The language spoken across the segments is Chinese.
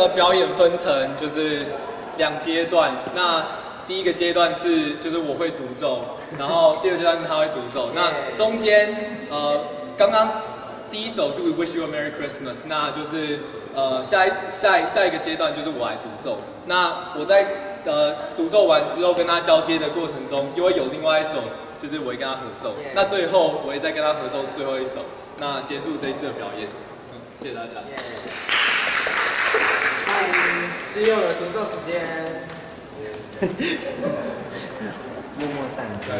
个表演分成就是两阶段。那第一个阶段是就是我会独奏，然后第二阶段是他会独奏。那中间呃，刚刚第一首是 We Wish You a Merry Christmas，那就是呃下一下一下一个阶段就是我来独奏。那我在呃独奏完之后跟他交接的过程中，就会有另外一首就是我会跟他合奏。那最后我会再跟他合奏最后一首，那结束这一次的表演。嗯，谢谢大家。只有的独奏时间。默默淡对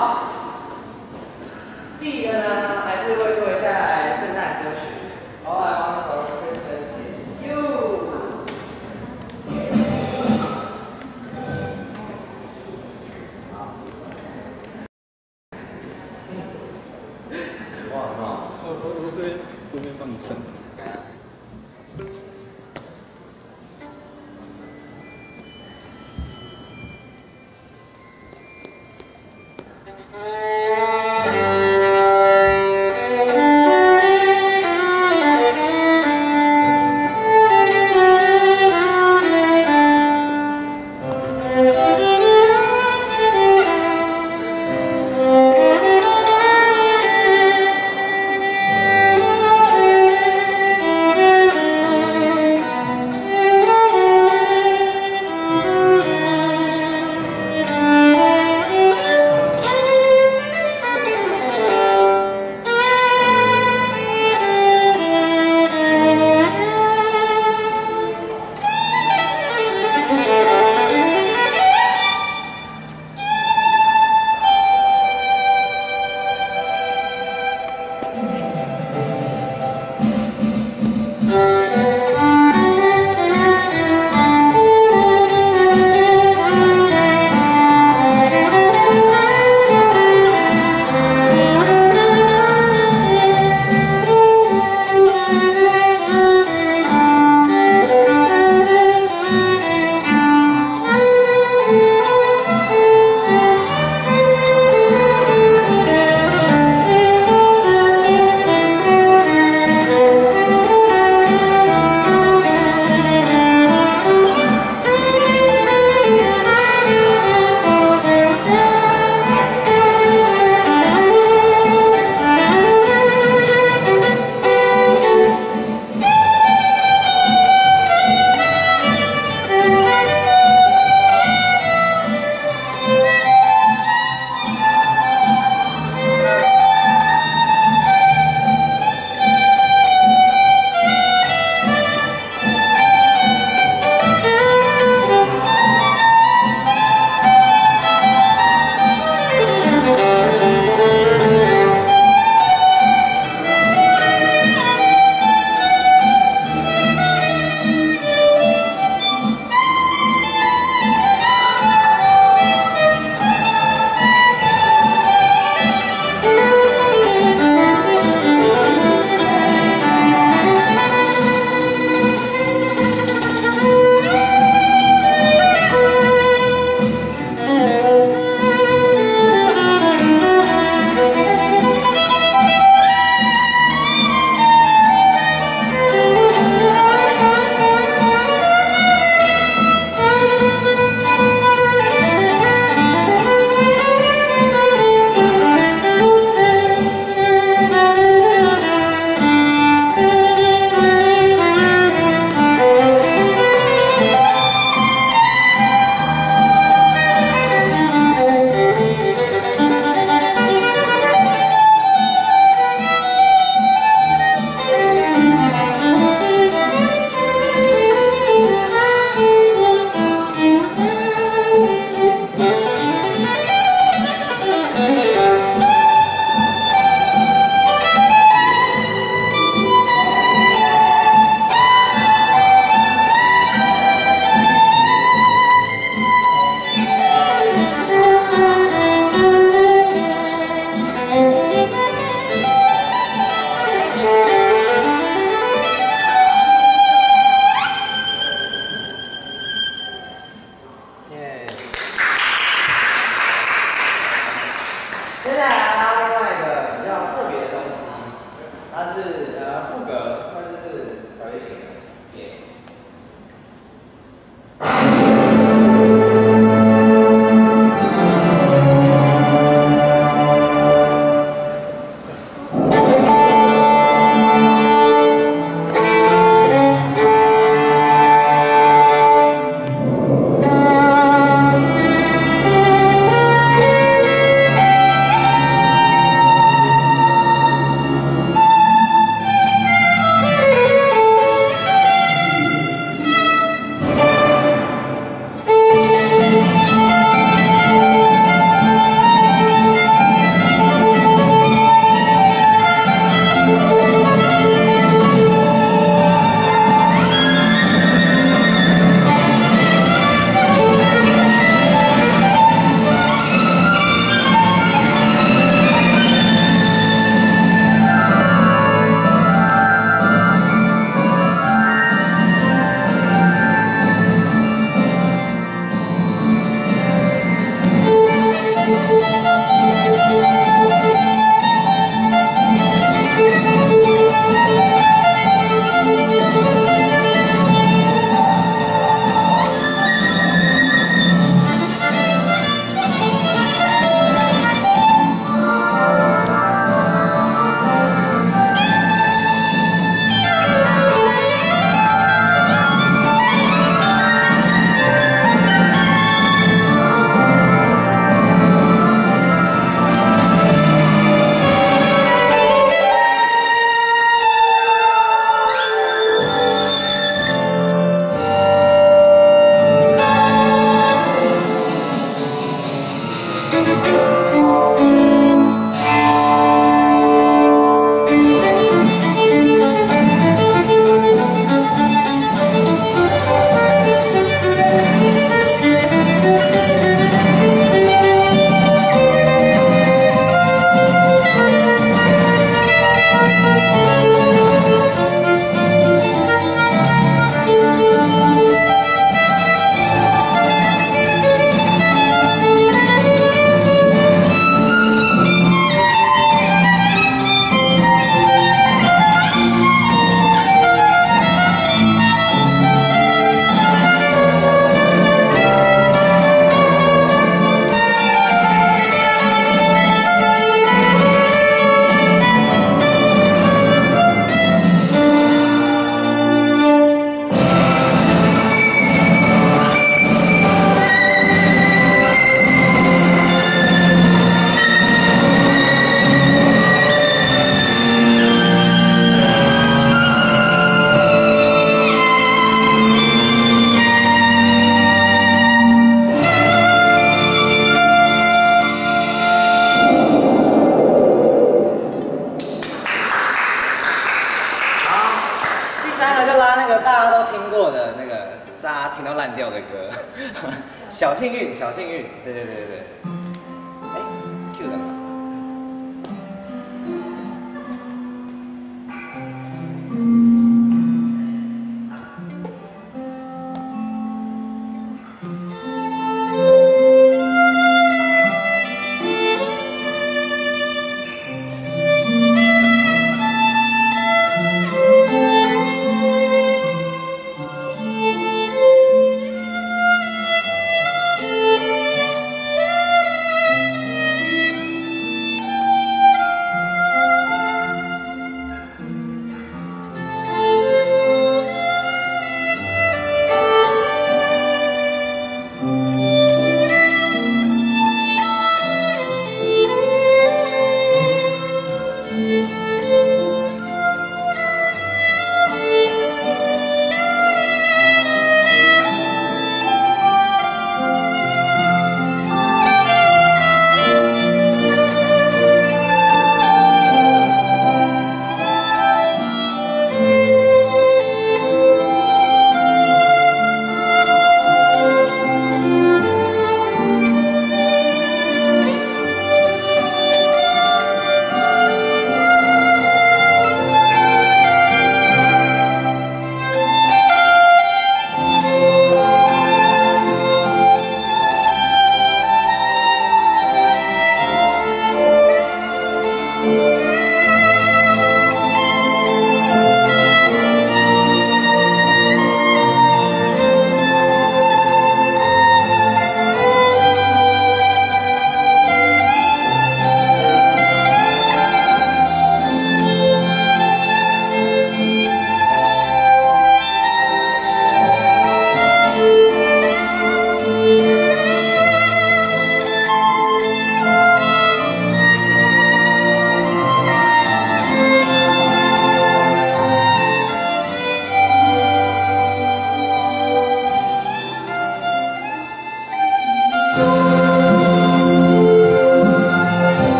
好，第一个呢。